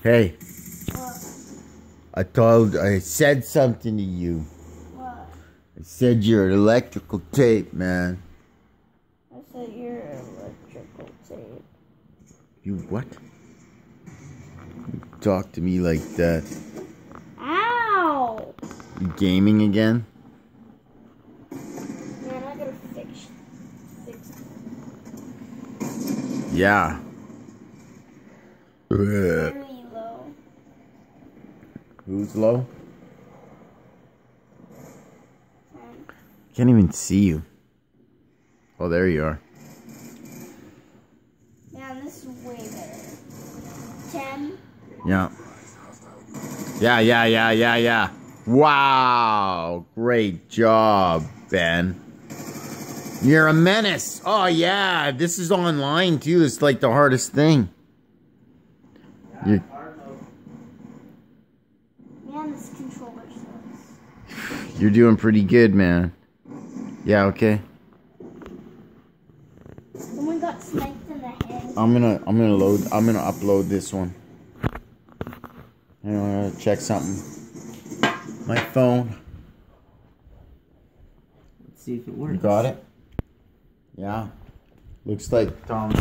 Hey, What? I told, I said something to you. What? I said you're electrical tape, man. I said you're electrical tape. You what? You talk to me like that. Ow! You gaming again? Man, I gotta fix fix Yeah. Ugh. very low. Who's low? Can't even see you. Oh, there you are. man, this is way better. Ten. Yeah. Yeah, yeah, yeah, yeah, yeah. Wow. Great job, Ben. You're a menace. Oh, yeah. This is online, too. It's like the hardest thing. You, Man, this controller sucks. you're doing pretty good, man. Yeah, okay. Someone got sniped in the head. I'm gonna I'm gonna load I'm gonna upload this one. I'm gonna check something. My phone. Let's see if it works. You got it? Yeah. Looks like Tom's